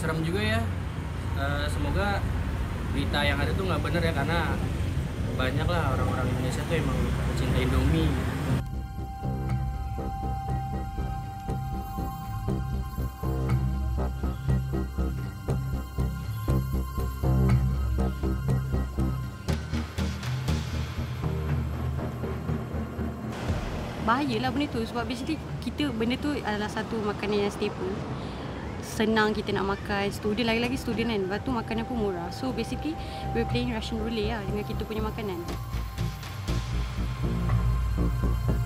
serem juga ya. Eh, semoga berita yang ada tuh nggak bener ya karena banyak lah orang-orang Indonesia tuh emang pecinta Indomie bahayalah benda tu. Sebab basically kita benda tu adalah satu makanan yang staple. Senang kita nak makan. Student lagi-lagi student kan. Lepas tu makanan pun murah. So basically we're playing Russian roulette lah dengan kita punya makanan. Thank you.